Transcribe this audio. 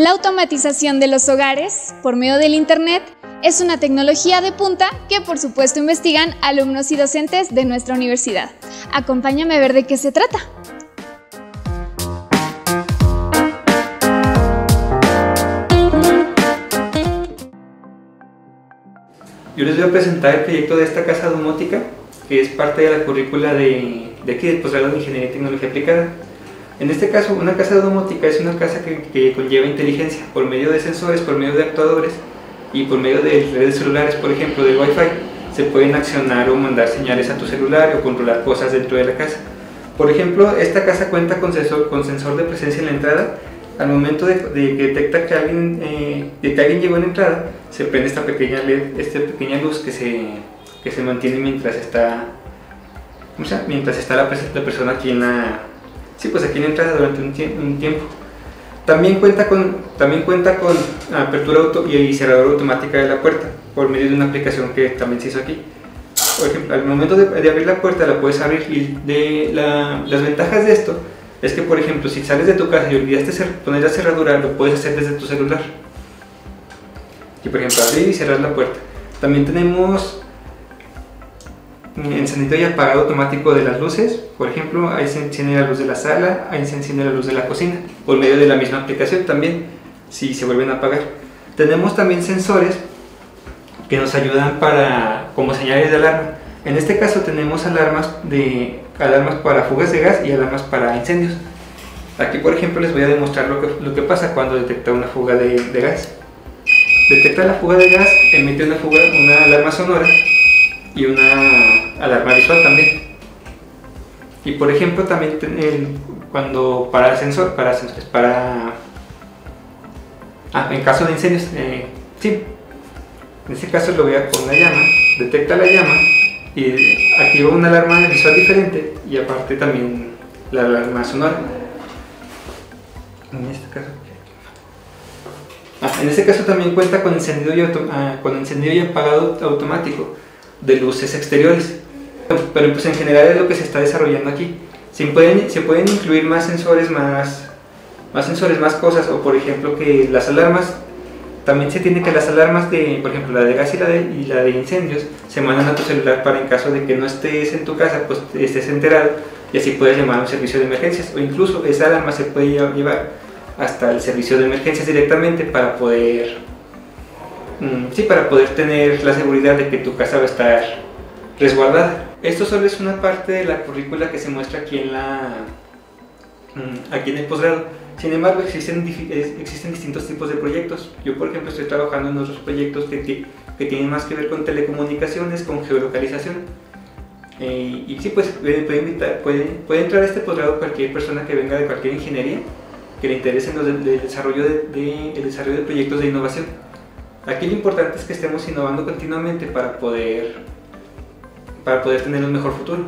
La automatización de los hogares por medio del Internet es una tecnología de punta que por supuesto investigan alumnos y docentes de nuestra universidad. Acompáñame a ver de qué se trata. Yo les voy a presentar el proyecto de esta casa domótica, que es parte de la currícula de, de aquí, del posgrado de Ingeniería y Tecnología Aplicada. En este caso, una casa domótica es una casa que, conlleva inteligencia por medio de sensores, por medio de actuadores y por medio de redes celulares, por ejemplo, del Wi-Fi. Se pueden accionar o mandar señales a tu celular o controlar cosas dentro de la casa. Por ejemplo, esta casa cuenta con sensor, de presencia en la entrada. Al momento de, que detecta que alguien, eh, de llegó en la entrada, se prende esta pequeña, LED, esta pequeña luz que se, que se mantiene mientras está, mientras está la, la persona aquí en la, Sí, pues aquí en entrada durante un, tiempo. También cuenta con, también cuenta con apertura auto y cerradura automática de la puerta por medio de una aplicación que también se hizo aquí. Por ejemplo, al momento de, abrir la puerta la puedes abrir y de las ventajas de esto es que, por ejemplo, si sales de tu casa y olvidaste poner la cerradura, lo puedes hacer desde tu celular. Y por ejemplo, abrir y cerrar la puerta. También tenemos encendido y apagado automático de las luces. Por ejemplo, ahí se enciende la luz de la sala, ahí se enciende la luz de la cocina, por medio de la misma aplicación también, si se vuelven a apagar. Tenemos también sensores que nos ayudan para como señales de alarma. En este caso tenemos alarmas, de, alarmas para fugas de gas y alarmas para incendios. Aquí por ejemplo les voy a demostrar lo que, lo que pasa cuando detecta una fuga de, de gas. Detecta la fuga de gas, emite una, fuga, una alarma sonora y una alarma visual también. Y por ejemplo también cuando para el sensor, para sensores, para... Ah, en caso de incendios, eh, sí. En este caso lo voy a con una llama, detecta la llama y activa una alarma visual diferente y aparte también la alarma sonora. En este caso. Ah, en este caso también cuenta con encendido y, ah, con encendido y apagado automático de luces exteriores. Pero pues en general es lo que se está desarrollando aquí. Se pueden, se pueden incluir más sensores, más, más sensores, más cosas, o por ejemplo que las alarmas, también se tiene que las alarmas de, por ejemplo, la de gas y la de, y la de incendios, se mandan a tu celular para en caso de que no estés en tu casa, pues estés enterado y así puedes llamar a un servicio de emergencias, o incluso esa alarma se puede llevar hasta el servicio de emergencias directamente para poder Mm, sí, para poder tener la seguridad de que tu casa va a estar resguardada. Esto solo es una parte de la currícula que se muestra aquí en la mm, aquí en el posgrado. Sin embargo, existen, existen distintos tipos de proyectos. Yo, por ejemplo, estoy trabajando en otros proyectos que, que tienen más que ver con telecomunicaciones, con geolocalización. Eh, y sí, pues puede, invitar, puede, puede, entrar a este posgrado cualquier persona que venga de cualquier ingeniería que le interese en el desarrollo de, el desarrollo de proyectos de innovación. Aquí lo importante es que estemos innovando continuamente para poder, para poder tener un mejor futuro.